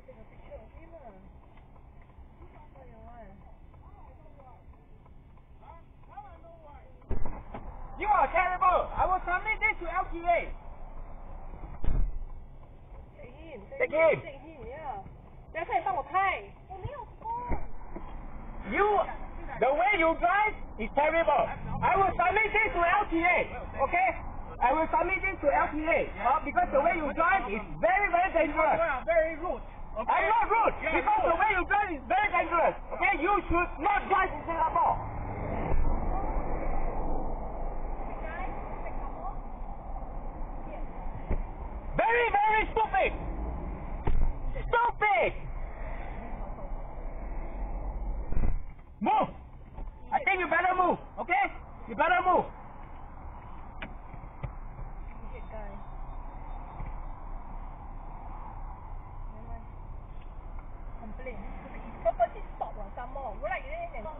picture，是这个 picture，对吗？哎呦喂！ You are terrible. I will submit this to LTA. Take him. Take him. Take him. Yeah. 不要快点帮我拍。我没有空。 You, the way you drive is terrible. I will submit this to LTA. Okay? I will submit this to LTA. Uh, because the way you drive is very, very dangerous. very rude. I'm not rude. Because the way you drive is very dangerous. Okay? You should not drive in Singapore. Very, very stupid. Stupid. Move. I think you better move. Okay? You better move. 零，不是一个不行，我来有点严重。